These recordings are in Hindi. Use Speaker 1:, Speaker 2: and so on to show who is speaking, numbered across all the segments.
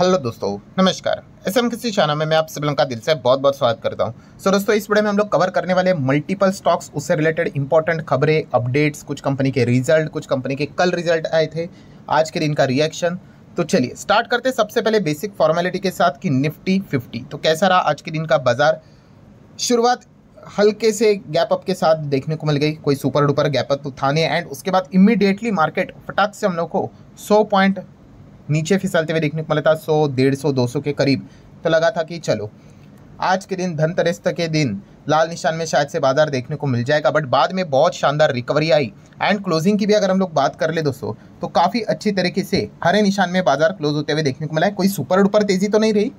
Speaker 1: हेलो दोस्तों नमस्कार। एस एम किसी चैनल में मैं आप सभी का दिल से बहुत बहुत स्वागत करता हूँ। सो so, दोस्तों इस वीडियो में हम लोग कवर करने वाले मल्टीपल स्टॉक्स उससे रिलेटेड इंपॉर्टेंट खबरें अपडेट्स कुछ कंपनी के रिज़ल्ट कुछ कंपनी के कल रिज़ल्ट आए थे आज के दिन का रिएक्शन तो चलिए स्टार्ट करते सबसे पहले बेसिक फॉर्मेलिटी के साथ कि निफ्टी फिफ्टी तो कैसा रहा आज के दिन का बाज़ार? शुरुआत हल्के से गैप अप के साथ देखने को मिल गई। कोई सुपर डुपर गैप अप तो था नहीं। एंड उसके बाद इमीडिएटली मार्केट फटाक से हम लोग को सौ पॉइंट नीचे फिसलते हुए देखने को मिला था सौ, डेढ़ सौ, दो सौ के करीब। तो लगा था कि चलो, आज के दिन, धनतेरस के दिन, लाल निशान में शायद से बाज़ार देखने को मिल जाएगा बट बाद में बहुत शानदार रिकवरी आई। एंड क्लोजिंग की भी अगर हम लोग बात कर ले दोस्तों तो काफ़ी अच्छी तरीके से हरे निशान में बाज़ार क्लोज होते हुए देखने को मिला है। कोई सुपर डुपर तेज़ी तो नहीं रही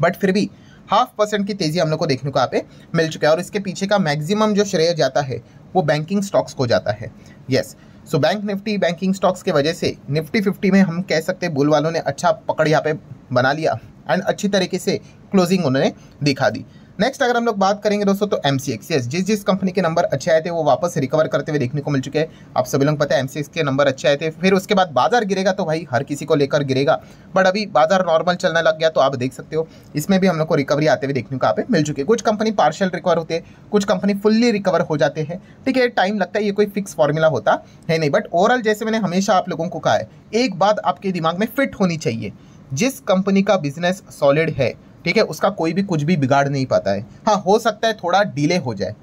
Speaker 1: बट फिर भी हाफ़ परसेंट की तेज़ी हम लोग को देखने को यहाँ पे मिल चुका है। और इसके पीछे का मैक्सिमम जो श्रेय जाता है, वो बैंकिंग स्टॉक्स को जाता है। Yes so bank Nifty banking stocks के वजह से निफ्टी फिफ्टी में हम कह सकते हैं बुल वालों ने अच्छा पकड़ यहाँ पे बना लिया एंड अच्छी तरीके से क्लोजिंग उन्होंने दिखा दी। नेक्स्ट अगर हम लोग बात करेंगे दोस्तों तो एम यस जिस जिस कंपनी के नंबर अच्छे आए थे, वो वापस रिकवर करते हुए देखने को मिल चुके हैं। आप सभी लोग पता है एम के नंबर अच्छे आए थे। फिर उसके बाद बाज़ार गिरेगा तो भाई, हर किसी को लेकर गिरेगा। बट अभी बाज़ार नॉर्मल चलने लग गया तो आप देख सकते हो, इसमें भी हम लोग को रिकवरी आते हुए देखने को आप मिल चुके हैं। कुछ कंपनी पार्शियल रिकवर होते हैं, कुछ कंपनी फुल्ली रिकवर हो जाते हैं। ठीक है टाइम लगता है, ये कोई फिक्स फॉर्मूला होता है नहीं बट ओवरऑल जैसे मैंने हमेशा आप लोगों को कहा है, एक बात आपके दिमाग में फिट होनी चाहिए। जिस कंपनी का बिज़नेस सॉलिड है ठीक है, उसका कोई भी कुछ भी बिगाड़ नहीं पाता है। हाँ हो सकता है थोड़ा डिले हो जाए।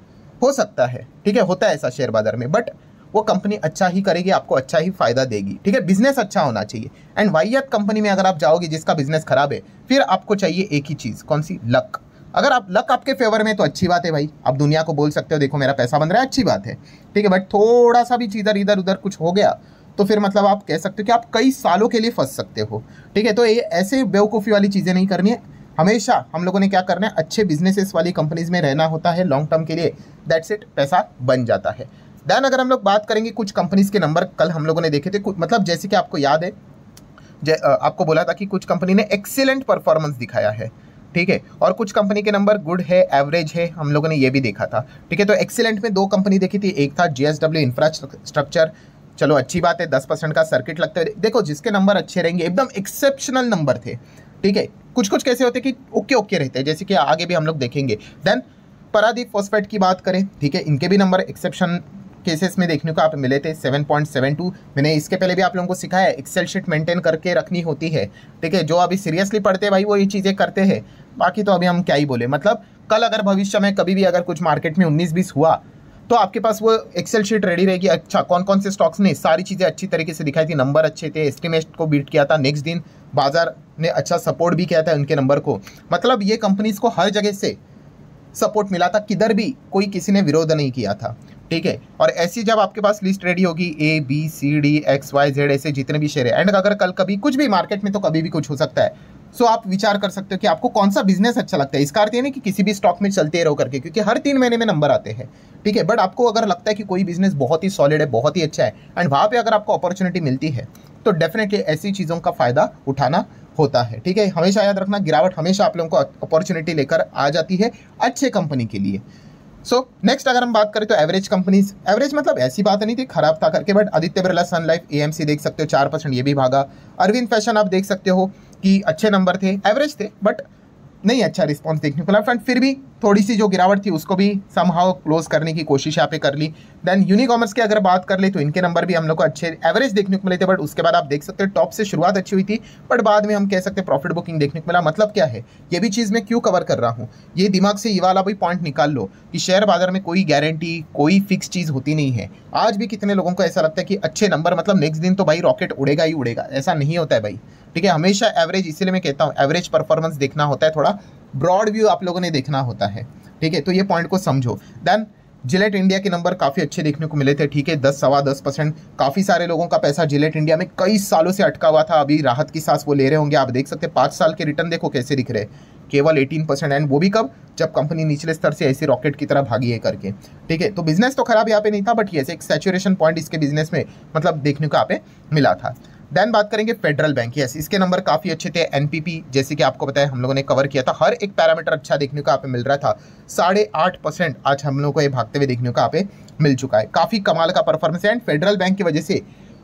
Speaker 1: हो सकता है, ठीक है, होता है ऐसा शेयर बाज़ार में बट वो कंपनी अच्छा ही करेगी, आपको अच्छा ही फ़ायदा देगी, ठीक है बिज़नेस अच्छा होना चाहिए। एंड वाइयत कंपनी में अगर आप जाओगे जिसका बिज़नेस खराब है, फिर आपको चाहिए एक ही चीज़, कौन सी? लक अगर आप लक आपके फेवर में तो अच्छी बात है भाई। आप दुनिया को बोल सकते हो, देखो मेरा पैसा बन रहा है, अच्छी बात है, ठीक है बट थोड़ा सा भी चीज़ इधर, उधर कुछ हो गया तो फिर मतलब आप कह सकते हो कि आप कई सालों के लिए फंस सकते हो, ठीक है तो ये ऐसे बेवकूफ़ी वाली चीज़ें नहीं करनी है। हमेशा हम लोगों ने क्या करना है, अच्छे बिजनेसेस वाली कंपनीज़ में रहना होता है लॉन्ग टर्म के लिए दैट्स इट पैसा बन जाता है। देन अगर हम लोग बात करेंगे कुछ कंपनीज़ के नंबर कल हम लोगों ने देखे थे मतलब जैसे कि आपको याद है आपको बोला था कि कुछ कंपनी ने एक्सीलेंट परफॉर्मेंस दिखाया है, ठीक है? और कुछ कंपनी के नंबर गुड है एवरेज है, हम लोगों ने ये भी देखा था, ठीक है? तो एक्सीलेंट में दो कंपनी देखी थी, एक था जीएसडब्ल्यू इंफ्रास्ट्रक्चर चलो अच्छी बात है, दस परसेंट का सर्किट लगता है। देखो, जिसके नंबर अच्छे रहेंगे, एकदम एक्सेप्शनल नंबर थे, ठीक है? कुछ कुछ कैसे होते हैं कि ओके ओके रहते हैं, जैसे कि आगे भी हम लोग देखेंगे। देन परादीप फॉस्फेट की बात करें, ठीक है? इनके भी नंबर एक्सेप्शन केसेस में देखने को आप मिले थे 7.72 मैंने इसके पहले भी आप लोगों को सिखाया है एक्सेल शीट मेंटेन करके रखनी होती है, ठीक है? जो अभी सीरियसली पढ़ते हैं भाई, वो ये चीज़ें करते हैं। बाकी तो अभी हम क्या ही बोले? मतलब कल अगर भविष्य में कभी भी अगर कुछ मार्केट में उन्नीस बीस हुआ तो आपके पास वो एक्सेल शीट रेडी रहेगी। अच्छा कौन कौन से स्टॉक्स ने सारी चीज़ें अच्छी तरीके से दिखाई थी? नंबर अच्छे थे एस्टिमेट को बीट किया था नेक्स्ट दिन। बाज़ार ने अच्छा सपोर्ट भी किया था उनके नंबर को। मतलब ये कंपनीज़ को हर जगह से सपोर्ट मिला था, किधर भी कोई किसी ने विरोध नहीं किया था। ठीक है? और ऐसी जब आपके पास लिस्ट रेडी होगी A B C D X Y Z ऐसे जितने भी शेयर है। एंड अगर कल कभी कुछ भी मार्केट में तो कभी भी कुछ हो सकता है। सो आप विचार कर सकते हो कि आपको कौन सा बिज़नेस अच्छा लगता है। इसका अर्थ ये नहीं कि किसी भी स्टॉक में चलते रहो करके क्योंकि हर तीन महीने में नंबर आते हैं। ठीक है? बट आपको अगर लगता है कि कोई बिज़नेस बहुत ही सॉलिड है बहुत ही अच्छा है एंड वहाँ पे अगर आपको अपॉर्चुनिटी मिलती है तो डेफिनेटली ऐसी चीज़ों का फ़ायदा उठाना होता है। ठीक है? हमेशा याद रखना गिरावट हमेशा आप लोगों को अपॉर्चुनिटी लेकर आ जाती है अच्छे कंपनी के लिए। सो so, नेक्स्ट अगर हम बात करें तो एवरेज कंपनीज़ एवरेज मतलब ऐसी बात नहीं थी खराब था करके but Aditya Birla Sun Life ए देख सकते हो चार परसेंट ये भी भागा। अरविंद फ़ैशन आप देख सकते हो कि अच्छे नंबर थे एवरेज थे बट नहीं अच्छा रिस्पॉन्स देखने को मिला। फिर भी थोड़ी सी जो गिरावट थी, उसको भी समहाउ क्लोज करने की कोशिश यहाँ पे कर ली। देन यूनिकॉमर्स की अगर बात कर ले तो इनके नंबर भी हम लोग को अच्छे एवरेज देखने को मिले थे बट उसके बाद आप देख सकते हैं टॉप से शुरुआत अच्छी हुई थी बट बाद में हम कह सकते हैं प्रॉफिट बुकिंग देखने को मिला। मतलब क्या है? ये भी चीज़ मैं क्यों कवर कर रहा हूँ? ये दिमाग से ये वाला भी पॉइंट निकाल लो कि शेयर बाज़ार में कोई गारंटी कोई फिक्स चीज़ होती नहीं है। आज भी कितने लोगों को ऐसा लगता है कि अच्छे नंबर मतलब नेक्स्ट दिन तो भाई रॉकेट उड़ेगा ही उड़ेगा, ऐसा नहीं होता है भाई। ठीक है, हमेशा एवरेज इसीलिए मैं कहता हूँ एवरेज परफॉर्मेंस देखना होता है थोड़ा। ब्रॉड व्यू आप लोगों ने देखना होता है। ठीक है? तो ये पॉइंट को समझो। देन जिलेट इंडिया के नंबर काफ़ी अच्छे देखने को मिले थे। ठीक है? दस सवा दस परसेंट काफ़ी सारे लोगों का पैसा जिलेट इंडिया में कई सालों से अटका हुआ था। अभी राहत की सांस वो ले रहे होंगे। आप देख सकते हैं, पाँच साल के रिटर्न देखो कैसे दिख रहे केवल 18 परसेंट एंड वो भी कब? जब कंपनी निचले स्तर से ऐसी रॉकेट की तरह भागी है करके। ठीक है? तो बिज़नेस तो खराब यहाँ पे नहीं था बट ये एक सेचुरेशन पॉइंट इसके बिज़नेस में मतलब देखने को यहाँ पे मिला था। देन बात करेंगे फेडरल बैंक यस इसके नंबर काफ़ी अच्छे थे एनपीपी जैसे कि आपको बताया हम लोगों ने कवर किया था। हर एक पैरामीटर अच्छा देखने को आप मिल रहा था। साढ़े आठ परसेंट आज हम लोगों को ये भागते हुए देखने को आप मिल चुका है। काफ़ी कमाल का परफॉर्मेंस है। एंड फेडरल बैंक की वजह से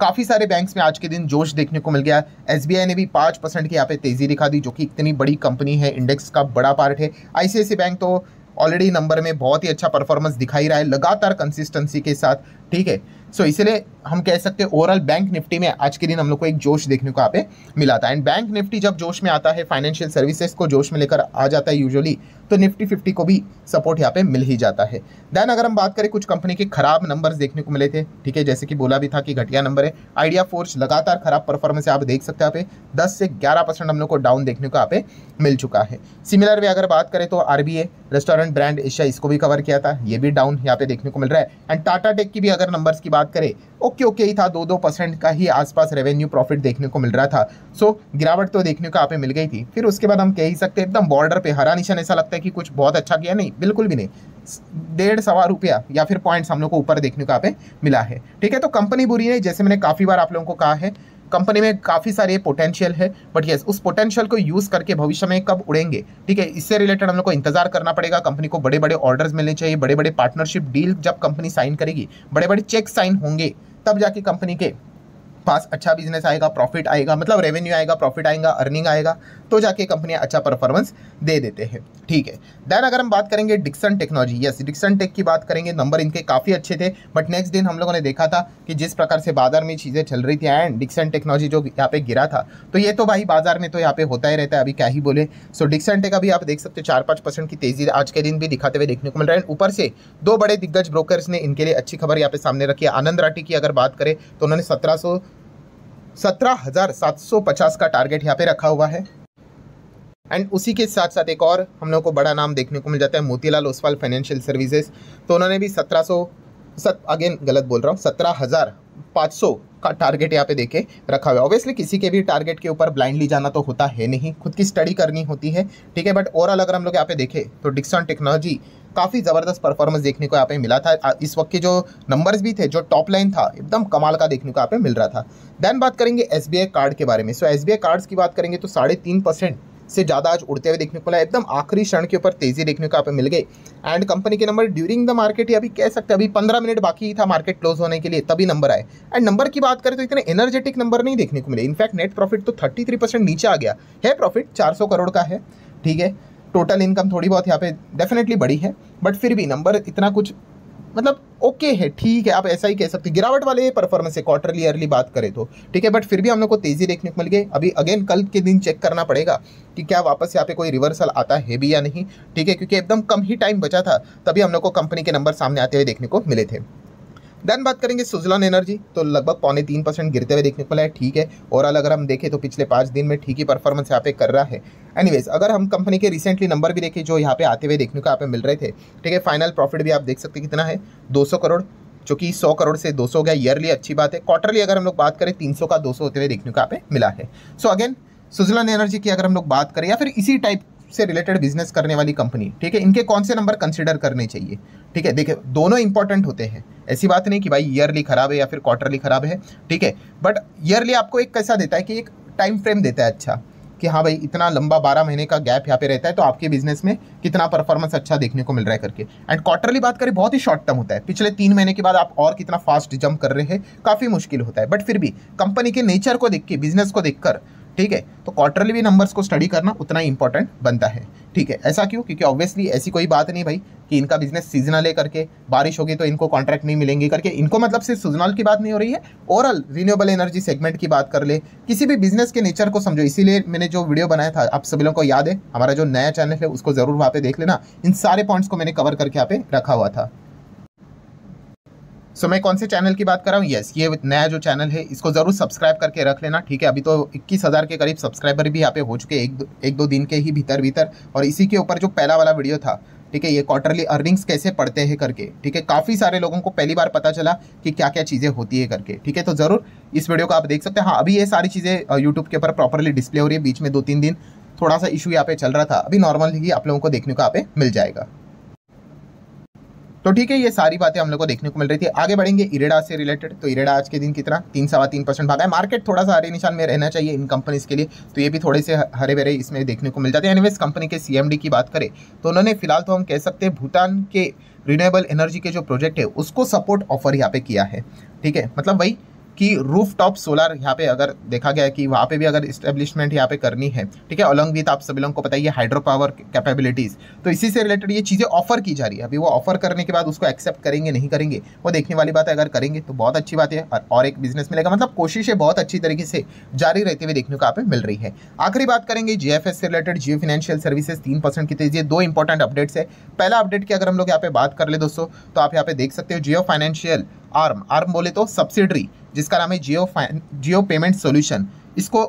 Speaker 1: काफ़ी सारे बैंक्स में आज के दिन जोश देखने को मिल गया। एस ने भी पाँच परसेंट की यहाँ पे तेज़ी दिखा दी, जो कि इतनी बड़ी कंपनी है इंडेक्स का बड़ा पार्ट है। आई बैंक तो ऑलरेडी नंबर में बहुत ही अच्छा परफॉर्मेंस दिखाई रहा है, लगातार कंसिस्टेंसी के साथ, ठीक है? सो so, इसलिए हम कह सकते हैं ओवरऑल बैंक निफ्टी में आज के दिन हम लोग को एक जोश देखने को यहाँ पे मिला था। एंड बैंक निफ्टी जब जोश में आता है फाइनेंशियल सर्विसेज़ को जोश में लेकर आ जाता है यूजुअली तो निफ्टी फिफ्टी को भी सपोर्ट यहाँ पे मिल ही जाता है। देन अगर हम बात करें कुछ कंपनी के खराब नंबर्स देखने को मिले थे ठीक है जैसे कि बोला भी था कि घटिया नंबर है। आइडिया फोर्स लगातार खराब परफॉर्मेंस आप देख सकते हैं यहाँ पे दस से ग्यारह परसेंट हम लोग को डाउन देखने को यहाँ पे मिल चुका है। सिमिलर वे अगर बात करें तो आरबीए रेस्टोरेंट ब्रांड एशिया इसको भी कवर किया था ये भी डाउन यहाँ पे देखने को मिल रहा है। एंड टाटा टेक की भी अगर नंबर्स की बात करें, ओके ओके ही था, दो दो परसेंट का ही आसपास रेवेन्यू प्रॉफिट देखने को मिल रहा था। सो गिरावट तो देखने को आप मिल गई थी। फिर उसके बाद हम कह ही सकते एकदम बॉर्डर पे हरा निशान, ऐसा लगता है कि कुछ बहुत अच्छा किया नहीं, बिल्कुल भी नहीं। डेढ़ सवा रुपया या फिर पॉइंट्स हम लोग को ऊपर देखने को आप मिला है। ठीक है तो कंपनी बुरी नहीं, जैसे मैंने काफ़ी बार आप लोगों को कहा है कंपनी में काफ़ी सारे पोटेंशियल है बट यस उस पोटेंशियल को यूज़ करके भविष्य में कब उड़ेंगे? ठीक है, इससे रिलेटेड हम लोग को इंतज़ार करना पड़ेगा। कंपनी को बड़े बड़े ऑर्डर्स मिलने चाहिए बड़े बड़े पार्टनरशिप डील जब कंपनी साइन करेगी बड़े बड़े चेक साइन होंगे, तब जाके कंपनी के पास अच्छा बिज़नेस आएगा प्रॉफिट आएगा मतलब रेवेन्यू आएगा प्रॉफिट आएगा अर्निंग आएगा। तो जाके कंपनियाँ अच्छा परफॉर्मेंस दे देते हैं। ठीक है। देन अगर हम बात करेंगे Dixon technology yes Dixon tech की बात करेंगे नंबर इनके काफ़ी अच्छे थे बट नेक्स्ट दिन हम लोगों ने देखा था कि जिस प्रकार से बाज़ार में चीज़ें चल रही थी एंड डिक्सन टेक्नोलॉजी जो यहाँ पे गिरा था तो ये तो भाई बाज़ार में तो यहाँ पे होता ही रहता है, अभी क्या ही बोले। सो डिक्सन टेक अभी आप देख सकते हो चार पाँच परसेंट की तेज़ी आज के दिन भी दिखाते हुए देखने को मिल रहा है। ऊपर से दो बड़े दिग्गज ब्रोकर्स ने इनके लिए अच्छी खबर यहाँ पे सामने रखी है। आनंद राठी की अगर बात करें तो उन्होंने सत्रह सत्रह हज़ार सात सौ पचास का टारगेट यहाँ पे रखा हुआ है। एंड उसी के साथ साथ एक और हम लोग को बड़ा नाम देखने को मिल जाता है, मोतीलाल ओसवाल फाइनेंशियल सर्विसेज़ तो उन्होंने भी सत्रह सौ, सत अगेन गलत बोल रहा हूँ, सत्रह हज़ार पाँच सौ का टारगेट यहाँ पे देखे रखा हुआ है। ऑब्वियसली किसी के भी टारगेट के ऊपर ब्लाइंडली जाना तो होता है नहीं, खुद की स्टडी करनी होती है, ठीक है? बट ओवरऑल अगर हम लोग यहाँ पे देखें तो डिक्सन टेक्नोलॉजी काफ़ी ज़बरदस्त परफॉर्मेंस देखने को यहाँ पे मिला था। इस वक्त के जो नंबर्स भी थे, जो टॉप लाइन था, एकदम कमाल का देखने को यहाँ पे मिल रहा था। देन बात करेंगे एसबीआई कार्ड के बारे में। सो एसबीआई कार्ड्स की बात करेंगे तो साढ़े तीन परसेंट से ज़्यादा आज उड़ते हुए देखने को मिला। एकदम आखिरी क्षण के ऊपर तेज़ी देखने को यहाँ पे मिल गई। एंड कंपनी के नंबर ड्यूरिंग द मार्केट अभी कह सकते हैं, अभी पंद्रह मिनट बाकी ही था मार्केट क्लोज होने के लिए, तभी नंबर आए। एंड नंबर की बात करें तो इतने एनर्जेटिक नंबर नहीं देखने को मिले। इनफैक्ट नेट प्रॉफिट तो थर्टी थ्री परसेंट नीचे आ गया। है प्रॉफिट चार सौ करोड़ का है। ठीक है? टोटल इनकम थोड़ी बहुत यहाँ पे डेफिनेटली बड़ी है। बट फिर भी नंबर इतना कुछ मतलब ओके है, ठीक है, आप ऐसा ही कह सकते गिरावट वाले परफॉर्मेंस है क्वार्टरली ईयरली बात करें तो ठीक है? बट फिर भी हम लोग को तेज़ी देखने को मिल गई। अभी अगेन कल के दिन चेक करना पड़ेगा कि क्या वापस यहाँ पे कोई रिवर्सल आता है भी या नहीं, ठीक है? क्योंकि एकदम कम ही टाइम बचा था, तभी हम लोग को कंपनी के नंबर सामने आते हुए देखने को मिले थे। देन बात करेंगे सुजलन एनर्जी तो लगभग पौने तीन परसेंट गिरते हुए देखने को मिला है, ठीक है। ओवरऑल अगर हम देखें तो पिछले पाँच दिन में ठीक ही परफॉर्मेंस यहाँ पे कर रहा है। एनीवेज अगर हम कंपनी के रिसेंटली नंबर भी देखें, जो यहाँ पे आते हुए देखने को यहाँ पे मिल रहे थे, ठीक है फाइनल प्रॉफिट भी आप देख सकते कितना है, दो करोड़, जो कि 100 करोड़ से 200 हो गया ईयरली अच्छी बात है। क्वार्टरली अगर हम लोग बात करें 300 का 200 होते हुए देखने को यहाँ पे मिला है। सो अगेन सुजलन एनर्जी की अगर हम लोग बात करें, या फिर इसी टाइप से रिलेटेड बिज़नेस करने वाली कंपनी ठीक है? इनके कौन से नंबर कंसिडर करने चाहिए? ठीक है, देखिए, दोनों इंपॉर्टेंट होते हैं। ऐसी बात नहीं कि भाई ईयरली खराब है या फिर क्वार्टरली खराब है, ठीक है? बट ईयरली आपको एक कैसा देता है कि एक टाइम फ्रेम देता है अच्छा कि हाँ भाई, इतना लंबा बारह महीने का गैप यहाँ पे रहता है तो आपके बिज़नेस में कितना परफॉर्मेंस अच्छा देखने को मिल रहा है करके। एंड क्वार्टरली बात करें, बहुत ही शॉर्ट टर्म होता है। पिछले तीन महीने के बाद आप और कितना फास्ट जंप कर रहे हैं, काफ़ी मुश्किल होता है। बट फिर भी कंपनी के नेचर को देख के बिज़नेस को देखकर ठीक है? तो क्वार्टरली भी नंबर्स को स्टडी करना उतना ही इंपॉर्टेंट बनता है। ठीक है? ऐसा क्यों? क्योंकि ऑब्वियसली ऐसी कोई बात नहीं भाई कि इनका बिज़नेस सीजनल है करके, बारिश होगी तो इनको कॉन्ट्रैक्ट नहीं मिलेंगे करके। इनको मतलब सिर्फ़ सीजनल की बात नहीं हो रही है ओवरऑल रिन्यूएबल एनर्जी सेगमेंट की बात कर ले। किसी भी बिज़नेस के नेचर को समझो। इसीलिए मैंने जो वीडियो बनाया था, आप सभी लोगों को याद है, हमारा जो नया चैनल है, उसको ज़रूर वहाँ पे देख लेना। इन सारे पॉइंट्स को मैंने कवर करके यहाँ पे रखा हुआ था। सो मैं कौन से चैनल की बात कर रहा हूँ? यस ये नया जो चैनल है, इसको ज़रूर सब्सक्राइब करके रख लेना, ठीक है? अभी तो इक्कीस हज़ार के करीब सब्सक्राइबर भी यहाँ पे हो चुके एक एक दो दिन के ही भीतर भीतर और इसी के ऊपर जो पहला वाला वीडियो था, ठीक है? ये क्वार्टरली अर्निंग्स कैसे पढ़ते हैं करके, ठीक है? काफ़ी सारे लोगों को पहली बार पता चला कि क्या क्या चीज़ें होती है करके, ठीक है? तो ज़रूर इस वीडियो को आप देख सकते हैं। हाँ अभी ये सारी चीज़ें यूट्यूब के ऊपर प्रॉपरली डिस्प्ले हो रही है, बीच में दो तीन दिन थोड़ा सा इशू यहाँ पे चल रहा था। अभी नॉर्मल ही आप लोगों को देखने को यहाँ पे मिल जाएगा। तो ठीक है, ये सारी बातें हम लोग को देखने को मिल रही थी। आगे बढ़ेंगे इरेडा से रिलेटेड तो इरेडा आज के दिन कितना? तीन सवा तीन परसेंट भागा है। मार्केट थोड़ा सा हरे निशान में रहना चाहिए इन कंपनीज़ के लिए। तो ये भी थोड़े से हरे भरे इसमें देखने को मिल जाते हैं। एनीवेज कंपनी के सीएमडी की बात करें तो उन्होंने फ़िलहाल तो हम कह सकते हैं भूटान के रिन्यूएबल एनर्जी के जो प्रोजेक्ट है, उसको सपोर्ट ऑफ़र यहाँ पे किया है। ठीक है? मतलब वही कि रूफ टॉप सोलर यहाँ पे अगर देखा गया कि वहाँ पे भी अगर इस्टेब्लिशमेंट यहाँ पे करनी है, ठीक है? अलॉन्ग विथ आप सभी लोगों को पता बताइए हाइड्रो पावर कैपेबिलिटीज तो इसी से रिलेटेड ये चीज़ें ऑफ़र की जा रही है। अभी वो ऑफ़र करने के बाद उसको एक्सेप्ट करेंगे, नहीं करेंगे, वो देखने वाली बात है, अगर करेंगे तो बहुत अच्छी बात है और और एक बिज़नेस मिलेगा। मतलब कोशिशें बहुत अच्छी तरीके से जारी रहते हुए देखने को आप मिल रही है। आखिरी बात करेंगे जीएफएस से रिलेटेड जियो फाइनेंशियल सर्विसेज़ तीन परसेंट की तेज़ी दो इंपॉर्टेंट अपडेट्स है। पहला अपडेट की अगर हम लोग यहाँ पे बात कर ले दोस्तों तो आप यहाँ पे देख सकते हो जियो फाइनेंशियल आर्म आर्म बोले तो सब्सिडरी जिसका नाम है Jio fine, Jio payment solution. इसको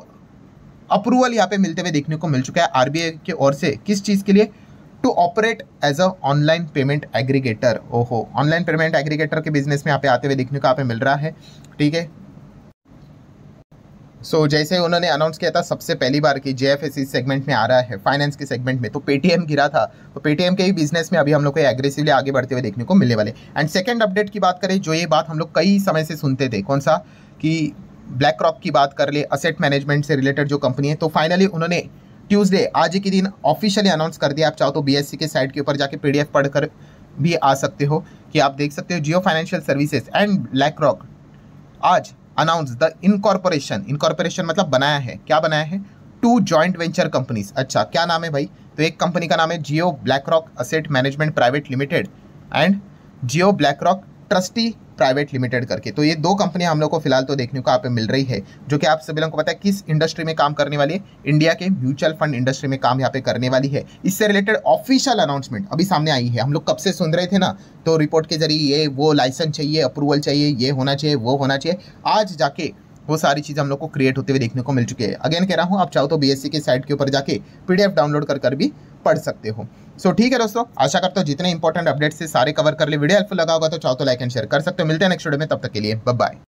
Speaker 1: अप्रूवल यहाँ पे मिलते हुए देखने को मिल चुका है आरबीआई की ओर से। किस चीज़ के लिए? To operate as a online payment aggregator ओहो ऑनलाइन पेमेंट एग्रीगेटर के बिज़नेस में यहाँ पे आते हुए देखने को यहाँ पे मिल रहा है। ठीक है? सो so, जैसे उन्होंने अनाउंस किया था सबसे पहली बार कि जे सेगमेंट में आ रहा है फाइनेंस के सेगमेंट में तो पेटीएम गिरा था। तो पेटीएम के ही बिज़नेस में अभी हम लोग को एग्रेसिवली आगे बढ़ते हुए देखने को मिलने वाले। एंड सेकेंड अपडेट की बात करें जो ये बात हम लोग कई समय से सुनते थे कौन सा? कि ब्लैक रॉक की बात कर ले असेट मैनेजमेंट से रिलेटेड जो कंपनी है तो फाइनली उन्होंने ट्यूजडे आज के दिन ऑफिशियली अनाउंस कर दिया। आप चाहो तो बीएससी के साइट के ऊपर जाके पी पढ़कर भी आ सकते हो कि आप देख सकते हो Jio financial services and BlackRock आज अनाउंस द इनकॉर्पोरेशन इनकॉर्पोरेशन मतलब बनाया है। क्या बनाया है? टू जॉइंट वेंचर कंपनीज़ अच्छा क्या नाम है भाई? तो एक कंपनी का नाम है Jio BlackRock asset management private limited and Jio BlackRock trustee private limited करके। तो ये दो कंपनियाँ हम लोग को फ़िलहाल तो देखने को आप मिल रही है, जो कि आप सभी लोगों को पता है किस इंडस्ट्री में काम करने वाली है। इंडिया के म्यूचुअल फंड इंडस्ट्री में काम यहाँ पे करने वाली है। इससे रिलेटेड ऑफिशियल अनाउंसमेंट अभी सामने आई है। हम लोग कब से सुन रहे थे ना तो रिपोर्ट के ज़रिए ये वो लाइसेंस चाहिए अप्रूवल चाहिए, ये होना चाहिए, वो होना चाहिए। आज जाके वो सारी चीज़ हम लोग को क्रिएट होते हुए देखने को मिल चुके हैं। अगेन कह रहा हूँ आप चाहो तो बीएससी के साइट के ऊपर जाके पीडीएफ डाउनलोड कर कर भी पढ़ सकते हो। सो so, ठीक है दोस्तों आशा करता हूँ जितने इंपॉर्टेंट अपडेट्स से सारे कवर कर ले वीडियो हेल्पफुल लगा होगा तो चाहो तो लाइक एंड शेयर कर सकते हो। मिलते हैं नेक्स्ट वीडियो में तब तक के लिए बाय